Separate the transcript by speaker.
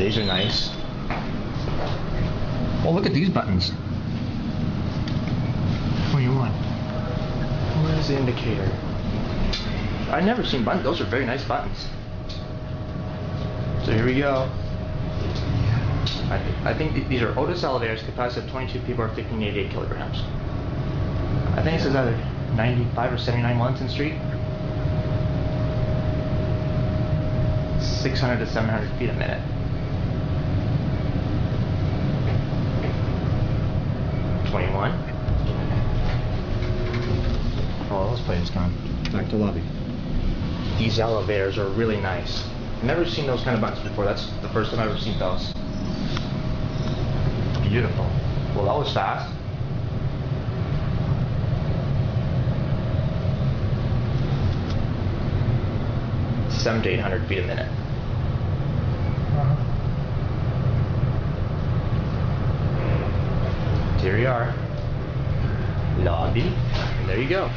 Speaker 1: these are nice. Oh, look at these buttons. 21. Where's the indicator? I've never seen buttons. Those are very nice buttons. So here we go. I, th I think th these are Otis elevators, capacity of 22 people or 1588 kilograms. I think this is either 95 or 79 Wellington Street. 600 to 700 feet a minute. Twenty-one. Oh, those planes gone.
Speaker 2: Back to lobby.
Speaker 1: These elevators are really nice. Never seen those kind of buttons before. That's the first time I've ever seen those. Beautiful. Well, that was fast. Seven to eight hundred feet a minute. Here we are. Lobby. And there you go.